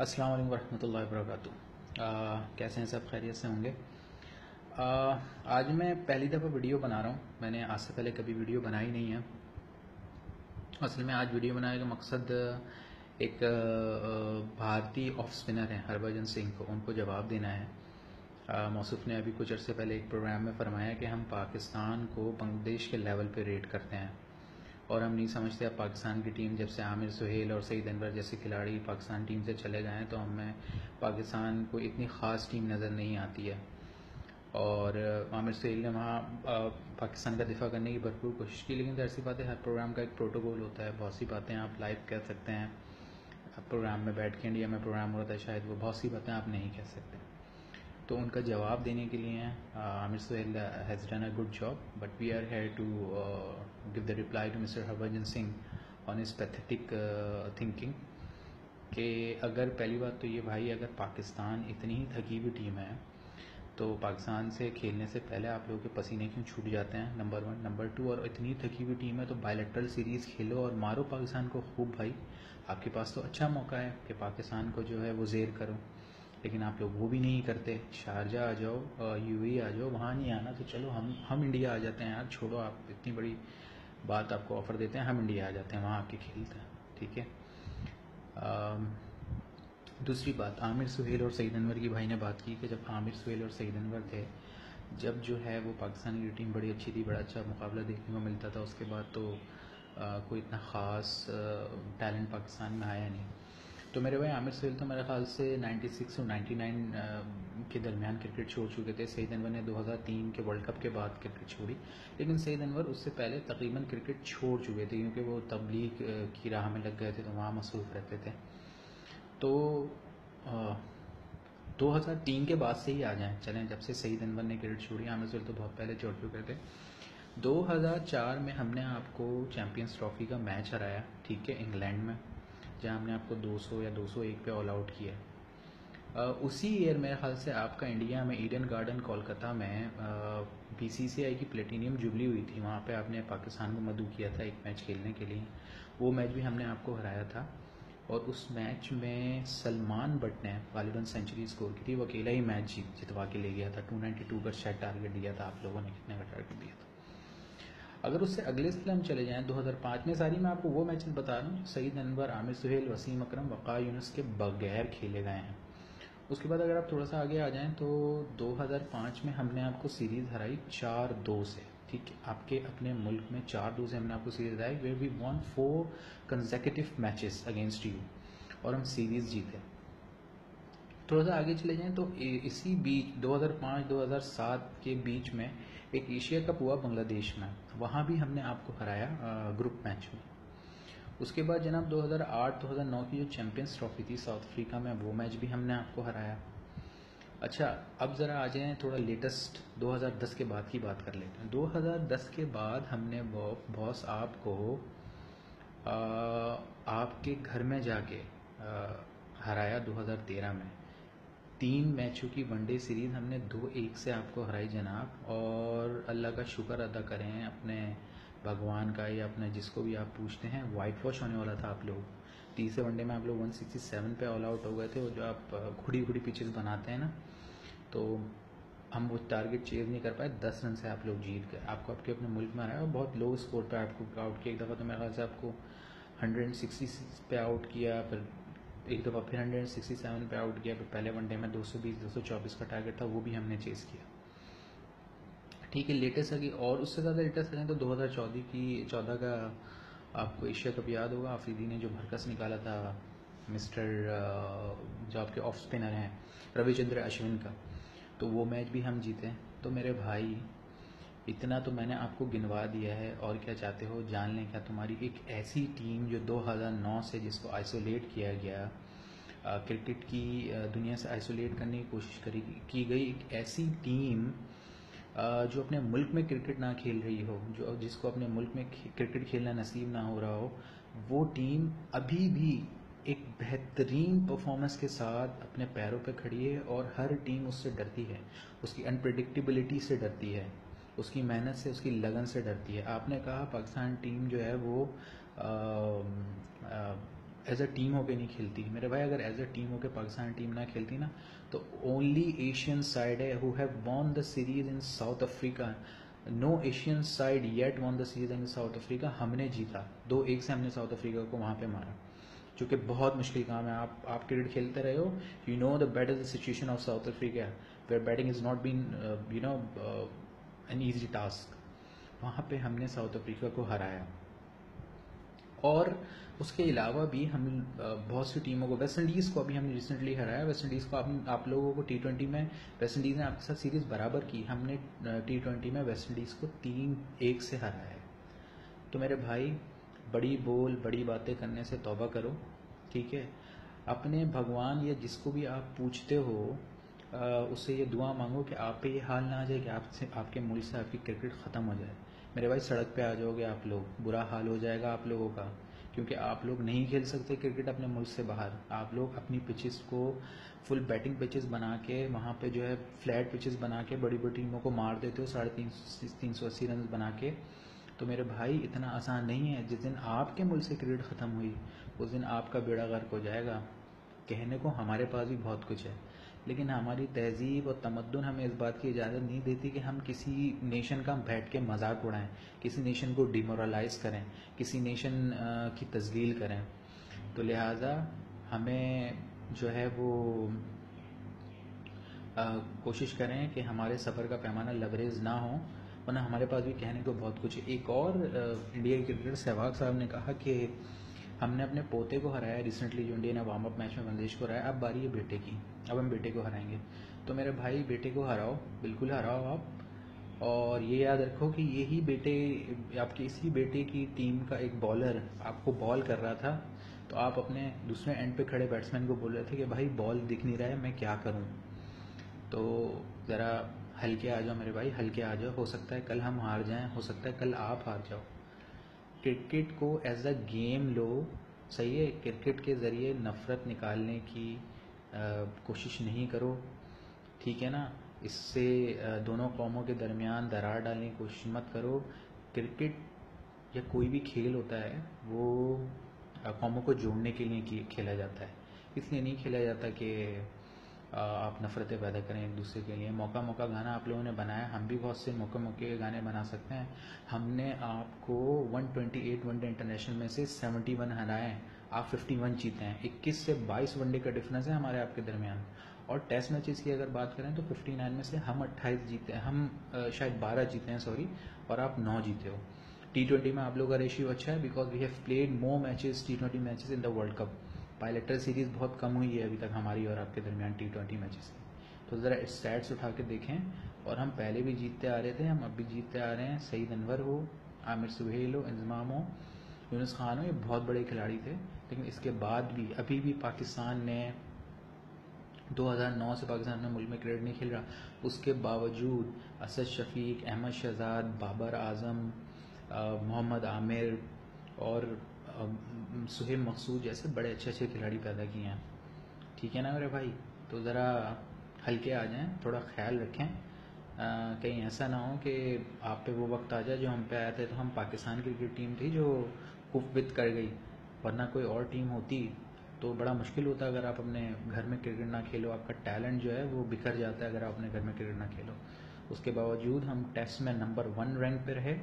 अस्सलाम वालेकुम रहमतुल्लाहि वबरकातुहू कैसे हैं सब? खैरियत से होंगे। आ, आज मैं पहली दफ़ा वीडियो बना रहा हूँ। मैंने आज से पहले कभी वीडियो बनाई नहीं है। असल में आज वीडियो बनाने का मकसद एक भारतीय ऑफ़ स्पिनर हैं हरभजन सिंह को। उनको जवाब देना है। मौसूफ ने अभी कुछ अर्से पहले एक प्रोग्राम में फरमाया कि हम पाकिस्तान को बांग्लादेश के लेवल पे रेट करते हैं। और हम नहीं समझते अब पाकिस्तान की टीम जब से आमिर सुहेल और सईद अनवर जैसे खिलाड़ी पाकिस्तान टीम से चले गए हैं तो हमें पाकिस्तान को इतनी ख़ास टीम नज़र नहीं आती है। और आमिर सुहेल ने वहाँ पाकिस्तान का दिफा करने की भरपूर कोशिश की, लेकिन ऐसी बात है, हर प्रोग्राम का एक प्रोटोकॉल होता है, बहुत सी बातें आप लाइव कह सकते हैं। प्रोग्राम में बैठ के इंडिया में प्रोग्राम हो रहा था, शायद वो बहुत सी बातें आप नहीं कह सकते। तो उनका जवाब देने के लिए Aamir Sohail has done a good job but we are here to give the reply to mister Harbhajan Singh on is pathetic thinking कि अगर पहली बात तो ये भाई, अगर पाकिस्तान इतनी ही थकी हुई टीम है तो पाकिस्तान से खेलने से पहले आप लोगों के पसीने क्यों छूट जाते हैं? नंबर वन नंबर टू और इतनी थकी हुई टीम है तो बायोलेट्रल सीरीज़ खेलो और मारो पाकिस्तान को खूब भाई। आपके पास तो अच्छा मौका है कि पाकिस्तान को जो है वो जेर करो। लेकिन आप लोग वो भी नहीं करते। शारजा आ जाओ यू आ जाओ वहाँ नहीं आना तो चलो हम हम इंडिया आ जाते हैं यार छोड़ो आप इतनी बड़ी बात आपको ऑफ़र देते हैं हम इंडिया आ जाते हैं वहाँ आके खेलते हैं ठीक है? दूसरी बात आमिर सुहेल और सईद अनवर की भाई ने बात की कि जब आमिर सुहेल और सईद अनवर थे जब जो है वो पाकिस्तान की टीम बड़ी अच्छी थी बड़ा अच्छा मुकाबला देखने को मिलता था उसके बाद तो आ, कोई इतना ख़ास टैलेंट पाकिस्तान में आया नहीं। तो मेरे भाई आमिर सुहेल तो मेरे ख्याल से 96 और 99 के दरमियान क्रिकेट छोड़ चुके थे। सईद अनवर ने 2003 के वर्ल्ड कप के बाद क्रिकेट छोड़ी। लेकिन सईद अनवर उससे पहले तकरीबन क्रिकेट छोड़ चुके थे, क्योंकि वो तबलीग की राह में लग गए थे तो वहाँ मसरूफ़ रहते थे। तो हज़ार तीन के बाद से ही आ जाएँ, चलें, जब से सईद अनवर ने क्रिकेट छोड़ी। आमिर सुहेल तो बहुत पहले छोड़ चुके थे। 2004 में हमने आपको चैम्पियंस ट्रॉफी का मैच हराया, ठीक है, इंग्लैंड में। जहाँ हमने आपको 200 या 201 पे ऑल आउट किया उसी ईयर मेरे ख्याल से आपका इंडिया में ईडन गार्डन कोलकाता में बी सी सी आई की प्लेटिनियम जुबली हुई थी। वहाँ पे आपने पाकिस्तान को मदू किया था एक मैच खेलने के लिए। वो मैच भी हमने आपको हराया था। और उस मैच में सलमान बट ने गालिबन सेंचुरी स्कोर की थी। वो अकेला ही मैच जीत जितवा के ले गया था। 292 का शायद टारगेट दिया था आप लोगों ने। कितने का टारगेट दिया था। अगर उससे अगले साल हम चले जाएँ 2005 में सारी, मैं आपको वो मैचेस बता रहा हूँ सईद अनवर, आमिर सुहेल, वसीम अकरम वक़ा यूनस के बगैर खेले गए हैं। उसके बाद अगर आप थोड़ा सा आगे आ जाएँ तो 2005 में हमने आपको सीरीज़ हराई चार दो से, ठीक है? आपके अपने मुल्क में चार दो से हमने आपको सीरीज़ हराई वे we won four consecutive matches against you और हम सीरीज़ जीते। थोड़ा सा आगे चले जाएँ तो इसी बीच 2005-2007 के बीच में एक एशिया कप हुआ बांग्लादेश में। वहाँ भी हमने आपको हराया ग्रुप मैच में। उसके बाद जनाब 2008-2009 की जो चैंपियंस ट्रॉफी थी साउथ अफ्रीका में वो मैच भी हमने आपको हराया। अच्छा अब ज़रा आ जाए थोड़ा लेटेस्ट 2010 के बाद की बात कर लेते हैं। 2010 के बाद हमने बॉस आपको आपके घर में जाके आ, हराया 2013 में। तीन मैचों की वनडे सीरीज़ हमने दो एक से आपको हराई जनाब। और अल्लाह का शुक्र अदा करें, अपने भगवान का या अपने जिसको भी आप पूछते हैं वाइट वॉश होने वाला था आप लोग। तीसरे वनडे में आप लोग 167 पे ऑल आउट हो गए थे और जो आप घुड़ी घुड़ी पिचेस बनाते हैं ना तो हम वो टारगेट चेज नहीं कर पाए। दस रन से आप लोग जीत गए। आपको आपके अपने मुल्क में आया और बहुत लो स्कोर पर आपको आउट किया। एक दफ़ा तो मेरे ख्याल से आपको हंड्रेड पे आउट किया, फिर एक दफ़ा फिर हंड्रेड सिक्सटी सेवन पर आउट किया फिर पहले वनडे में 220 224 का टारगेट था, वो भी हमने चेस किया। ठीक है लेटेस्ट अगी और उससे ज़्यादा लेटेस्ट करें तो 2014 की चौदह का आपको एशिया कप याद होगा। आफरीदी ने जो भरकस निकाला था, मिस्टर जो आपके ऑफ़ स्पिनर हैं, रविचंद्र अश्विन का तो वो मैच भी हम जीते तो मेरे भाई इतना तो मैंने आपको गिनवा दिया है, और क्या चाहते हो जान लें क्या तुम्हारी एक ऐसी टीम जो 2009 से जिसको आइसोलेट किया गया क्रिकेट की दुनिया से आइसोलेट करने की कोशिश करी, की गई एक ऐसी टीम जो अपने मुल्क में क्रिकेट ना खेल रही हो, जो, जिसको अपने मुल्क में क्रिकेट खेलना नसीब ना हो रहा हो, वो टीम अभी भी एक बेहतरीन परफॉर्मेंस के साथ अपने पैरों पे खड़ी है, और हर टीम उससे डरती है, उसकी अनप्रडिक्टेबिलिटी से डरती है। उसकी मेहनत से, उसकी लगन से डरती है। आपने कहा पाकिस्तान टीम जो है वो एज अ टीम होके नहीं खेलती। मेरे भाई, अगर एज अ टीम होके पाकिस्तान टीम ना खेलती ना तो ओनली एशियन साइड है who have won the series in South Africa no Asian side yet won the series in South Africa हमने जीता। दो एक से हमने साउथ अफ्रीका को वहाँ पे मारा। जो कि बहुत मुश्किल काम है। आप आप क्रिकेट खेलते रहे हो। You know the better the situation of South Africa where batting is not been you know an easy task वहाँ पे हमने साउथ अफ्रीका को हराया। और उसके अलावा भी हम बहुत सी टीमों को वेस्ट इंडीज़ को अभी हमने रिसेंटली हराया। वेस्ट इंडीज़ को आप, आप लोगों को टी ट्वेंटी में वेस्ट इंडीज़ ने आपके साथ सीरीज़ बराबर की। हमने टी ट्वेंटी में वेस्ट इंडीज़ को तीन एक से हराया। तो मेरे भाई बड़ी बोल बड़ी बातें करने से तौबा करो ठीक है? अपने भगवान या जिसको भी आप पूछते हो उससे ये दुआ मांगो कि आप पे ये हाल ना आ जाए कि आपसे आपके मुल्क से आपकी क्रिकेट ख़त्म हो जाए। मेरे भाई, सड़क पे आ जाओगे आप लोग। बुरा हाल हो जाएगा आप लोगों का, क्योंकि आप लोग नहीं खेल सकते क्रिकेट अपने मुल्क से बाहर। आप लोग अपनी पिचेस को फुल बैटिंग पिचेस बना के, वहाँ पे जो है फ्लैट पिचेस बना के बड़ी बड़ी टीमों को मार देते हो, साढ़े तीन तीन सौ अस्सी रन बना के। तो मेरे भाई, इतना आसान नहीं है। जिस दिन आपके मुल्क से क्रिकेट ख़त्म हुई, उस दिन आपका बेड़ा गर्क हो जाएगा। कहने को हमारे पास भी बहुत कुछ है। लेकिन हमारी तहजीब और तमद्दन हमें इस बात की इजाज़त नहीं देती कि हम किसी नेशन का बैठ के मज़ाक उड़ाएँ किसी नेशन को डिमोरलाइज करें किसी नेशन की तजलील करें। तो लिहाजा हमें जो है वो आ, कोशिश करें कि हमारे सफ़र का पैमाना लवरेज ना हो। वरना हमारे पास भी कहने को बहुत कुछ एक और इंडिया क्रिकेटर सहवाग साहब ने कहा कि हमने अपने पोते को हराया रिसेंटली जो इंडिया ने वार्म अप मैच में बंदेश को हराया। अब बारी है बेटे की। अब हम बेटे को हराएँगे। तो मेरे भाई, बेटे को हराओ। बिल्कुल हराओ आप। और ये याद रखो कि यही बेटे, आपके इसी बेटे की टीम का एक बॉलर आपको बॉल कर रहा था। तो आप अपने दूसरे एंड पे खड़े बैट्समैन को बोल रहे थे कि, भाई बॉल दिख नहीं रहा है, मैं क्या करूँ? तो ज़रा हल्के आ जाओ मेरे भाई, हल्के आ जाओ। हो सकता है कल हम हार जाएँ, हो सकता है कल आप हार जाओ। क्रिकेट को एज अ गेम लो, सही है? क्रिकेट के ज़रिए नफ़रत निकालने की कोशिश नहीं करो। ठीक है ना? इससे दोनों कौमों के दरमियान दरार डालने की कोशिश मत करो। क्रिकेट या कोई भी खेल होता है, वो कौमों को जोड़ने के लिए खेला जाता है। इसलिए नहीं खेला जाता कि आप नफ़रतें पैदा करें एक दूसरे के लिए। मौका मौका गाना आप लोगों ने बनाया। हम भी बहुत से मौके मौके गाने बना सकते हैं। हमने आपको 128 वनडे इंटरनेशनल में से 71 हराए आप 51 जीते हैं। 21 से 22 वनडे का डिफरेंस है हमारे आपके दरमियान। और टेस्ट मैचेस की अगर बात करें तो 59 में से हम 28 जीते हैं। हम शायद 12 जीते हैं, सॉरी, और आप 9 जीते हो। टी ट्वेंटी में आप लोग का रेशियो अच्छा है because we have played more matches T twenty matches in the world cup bilateral series बहुत कम हुई है अभी तक हमारी और आपके दरमियान टी ट्वेंटी मैचेस की। तो ज़रा स्टैट्स उठा के देखें और हम पहले भी जीतते आ रहे थे, हम अब भी जीतते आ रहे हैं। सईद अनवर हो, आमिर सुहेल हो, इंजमाम हो, यूनस खान हो, ये बहुत बड़े खिलाड़ी थे। लेकिन इसके बाद भी, अभी भी पाकिस्तान ने 2009 से पाकिस्तान में मुल्क में क्रिकेट नहीं खेल रहा। उसके बावजूद असद शफीक, अहमद शहजाद, बाबर आज़म मोहम्मद आमिर और सुहेब मकसूद जैसे बड़े अच्छे अच्छे खिलाड़ी पैदा किए हैं। ठीक है ना मेरे भाई? तो ज़रा हल्के आ जाएँ, थोड़ा ख्याल रखें। कहीं ऐसा ना हो कि आप पे वो वक्त आ जाए जो हम पे आए थे तो हम पाकिस्तान क्रिकेट टीम थी जो कुफवित कर गई। वरना कोई और टीम होती तो बड़ा मुश्किल होता अगर आप अपने घर में क्रिकेट ना खेलो। आपका टैलेंट जो है वो बिखर जाता है अगर आप अपने घर में क्रिकेट ना खेलो। उसके बावजूद हम टेस्ट में नंबर वन रैंक पर रहे।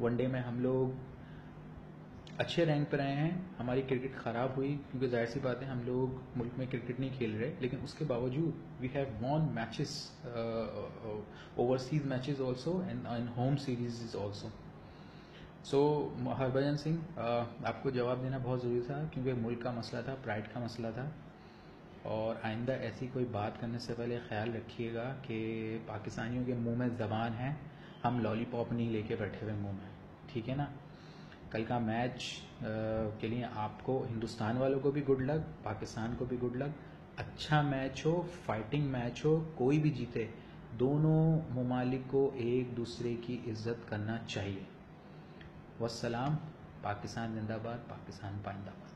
वनडे में हम लोग अच्छे रैंक पर आए हैं। हमारी क्रिकेट ख़राब हुई, क्योंकि ज़ाहिर सी बात है, हम लोग मुल्क में क्रिकेट नहीं खेल रहे, लेकिन उसके बावजूद we have won matches overseas matches also and in home series is also so Harbhajan Singh आपको जवाब देना बहुत ज़रूरी था, क्योंकि मुल्क का मसला था प्राइड का मसला था। और आइंदा ऐसी कोई बात करने से पहले ख्याल रखिएगा कि पाकिस्तानियों के मुँह में ज़बान है, हम लॉलीपॉप नहीं लेके बैठे हुए मुँह में, ठीक है ना? कल का मैच के लिए आपको, हिंदुस्तान वालों को भी गुड लक पाकिस्तान को भी गुड लक अच्छा मैच हो फाइटिंग मैच हो, कोई भी जीते, दोनों ममालिक को एक दूसरे की इज़्ज़त करना चाहिए। वसलाम पाकिस्तान जिंदाबाद, पाकिस्तान पाइंदाबाद।